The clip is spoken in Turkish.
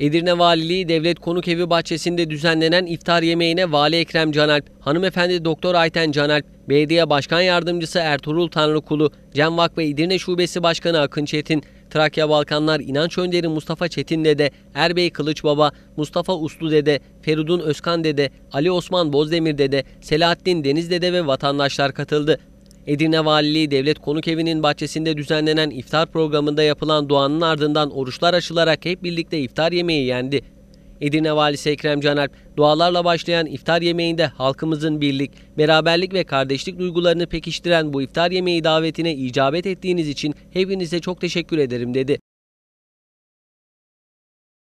Edirne Valiliği Devlet Konuk Evi bahçesinde düzenlenen iftar yemeğine Vali Ekrem Canalp, Hanımefendi Doktor Ayten Canalp, Belediye Başkan Yardımcısı Ertuğrul Tanrıkulu, Cem Vakfı Edirne Şubesi Başkanı Akın Çetin, Trakya Balkanlar İnanç Önderi Mustafa Çetin Dede, Erbey Kılıç Baba, Mustafa Uslu Dede, Feridun Özkan Dede, Ali Osman Bozdemir Dede, Selahattin Deniz Dede ve vatandaşlar katıldı. Edirne Valiliği Devlet Konuk Evi'nin bahçesinde düzenlenen iftar programında yapılan duanın ardından oruçlar açılarak hep birlikte iftar yemeği yendi. Edirne Valisi Ekrem Canalp, dualarla başlayan iftar yemeğinde halkımızın birlik, beraberlik ve kardeşlik duygularını pekiştiren bu iftar yemeği davetine icabet ettiğiniz için hepinize çok teşekkür ederim dedi.